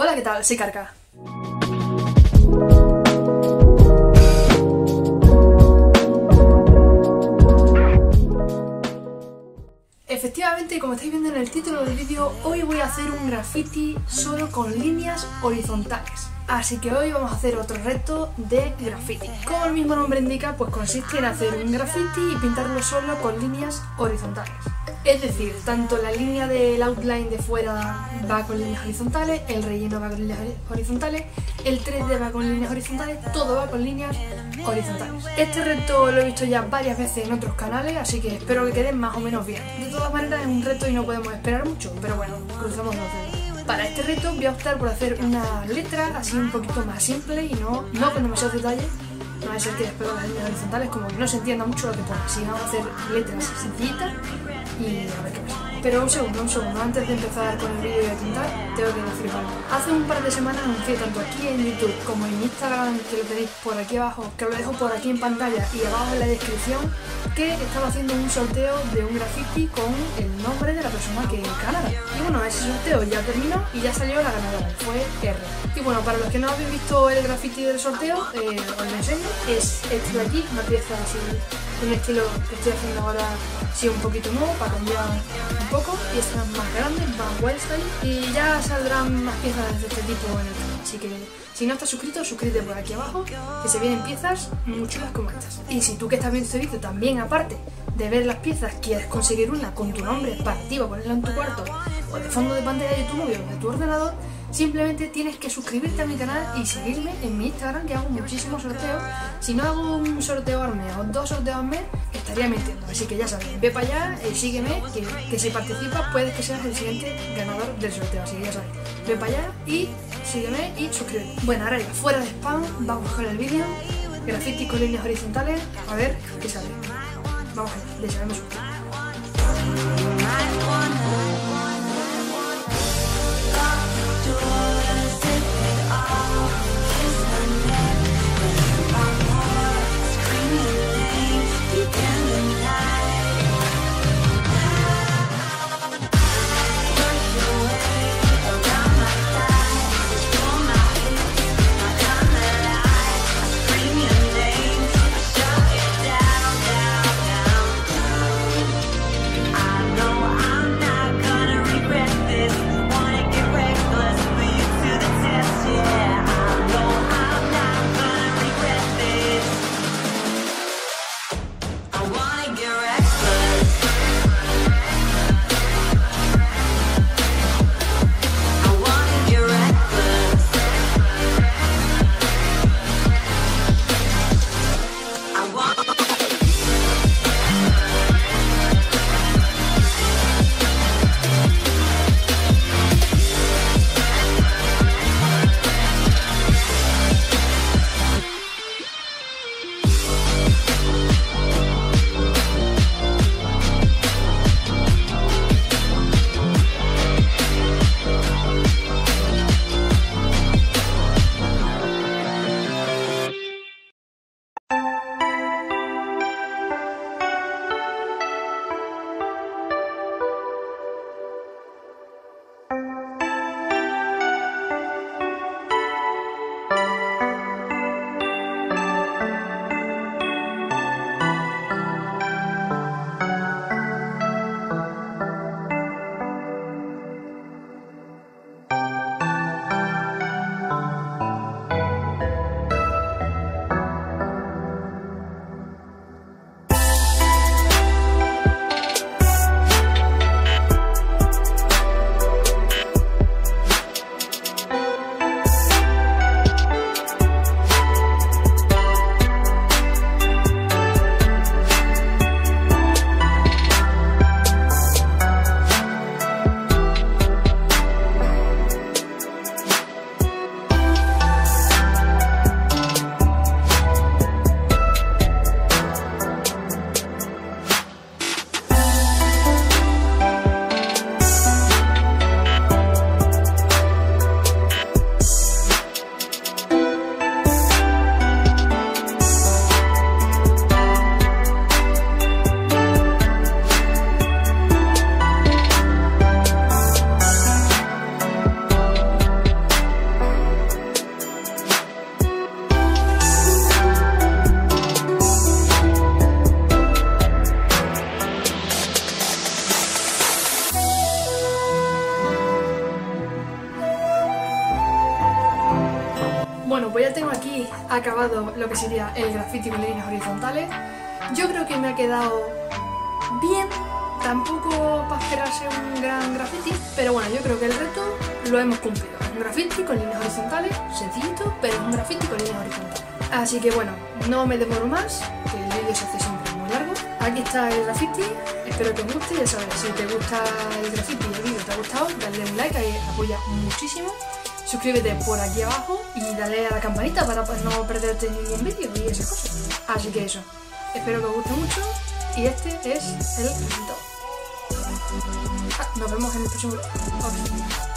Hola, ¿qué tal? Soy Carca. Efectivamente, como estáis viendo en el título del vídeo, hoy voy a hacer un graffiti solo con líneas horizontales. Así que hoy vamos a hacer otro reto de graffiti. Como el mismo nombre indica, pues consiste en hacer un graffiti y pintarlo solo con líneas horizontales. Es decir, tanto la línea del outline de fuera va con líneas horizontales, el relleno va con líneas horizontales, el 3D va con líneas horizontales, todo va con líneas horizontales. Este reto lo he visto ya varias veces en otros canales, así que espero que quede más o menos bien. De todas maneras es un reto y no podemos esperar mucho, pero bueno, cruzamos los dedos. Para este reto voy a optar por hacer una letra así un poquito más simple y no, no con demasiados detalles. No va a ser que después las líneas horizontales como que no se entienda mucho lo que pone. Así vamos a hacer letras sencillitas y a ver qué pasa. Pero un segundo, un segundo, antes de empezar con el vídeo de tintar, tengo que decir algo. Hace un par de semanas anuncié tanto aquí en YouTube como en Instagram, que lo tenéis por aquí abajo, que lo dejo por aquí en pantalla y abajo en la descripción, que estaba haciendo un sorteo de un graffiti con el nombre de la persona que ganara. Y bueno, ese sorteo ya terminó y ya salió la ganadora, fue R. Y bueno, para los que no habéis visto el graffiti del sorteo, eh, os lo enseño. Es este de aquí, una pieza así, un estilo que estoy haciendo ahora, sí, un poquito nuevo, para cambiar un poco están más grandes, más wild style y ya saldrán más piezas de este tipo en el canal. Así que si no estás suscrito, suscríbete por aquí abajo, que se vienen piezas muy chulas como estas. Y si tú que estás viendo este vídeo también, aparte de ver las piezas, quieres conseguir una con tu nombre para ti, ponerla en tu cuarto o de fondo de pantalla de tu móvil o de tu ordenador, Simplemente tienes que suscribirte a mi canal y seguirme en mi Instagram que hago muchísimos sorteos. Si no hago un sorteo al mes o dos sorteos al mes, estaría mintiendo. Así que ya sabes, ve para allá, eh, sígueme, que, si participas puedes que seas el siguiente ganador del sorteo. Así que ya sabes, ve para allá y sígueme y suscríbete. Bueno, ahora ya, fuera de spam, vamos con el vídeo. Graffiti con líneas horizontales, a ver qué sale. Vamos allá, le sabemos acabado lo que sería el graffiti con líneas horizontales. Yo creo que me ha quedado bien, tampoco para esperarse un gran graffiti, pero bueno, yo creo que el reto lo hemos cumplido. Un graffiti con líneas horizontales, sencillito, pero es un graffiti con líneas horizontales. Así que bueno, no me demoro más, que el vídeo se hace siempre muy largo. Aquí está el graffiti, espero que os guste, ya sabes, si te gusta el graffiti y el vídeo te ha gustado, dale un like, ahí apoya muchísimo. Suscríbete por aquí abajo y dale a la campanita para no perderte ningún vídeo y esas cosas. Así que eso, espero que os guste mucho y este es el resultado. Ah, nos vemos en el próximo vídeo.